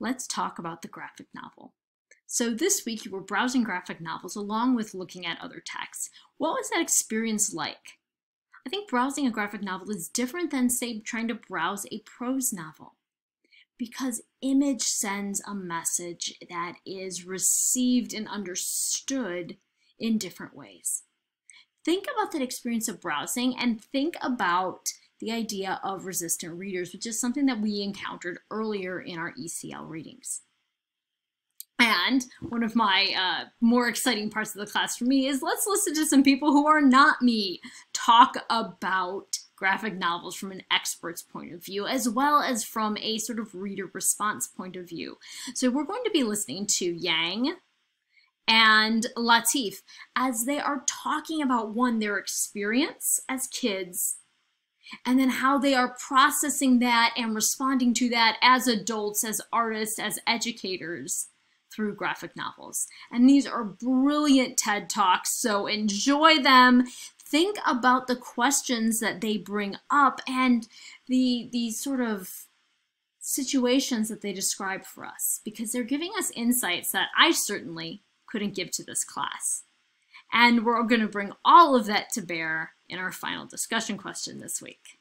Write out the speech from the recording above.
let's talk about the graphic novel. So this week you were browsing graphic novels along with looking at other texts. What was that experience like? I think browsing a graphic novel is different than, say, trying to browse a prose novel because image sends a message that is received and understood in different ways. Think about that experience of browsing and think about the idea of resistant readers, which is something that we encountered earlier in our ECL readings. And one of my uh, more exciting parts of the class for me is let's listen to some people who are not me talk about graphic novels from an expert's point of view, as well as from a sort of reader response point of view. So we're going to be listening to Yang and Latif as they are talking about one, their experience as kids and then how they are processing that and responding to that as adults, as artists, as educators through graphic novels. And these are brilliant TED Talks, so enjoy them. Think about the questions that they bring up and the, the sort of situations that they describe for us because they're giving us insights that I certainly couldn't give to this class. And we're going to bring all of that to bear in our final discussion question this week.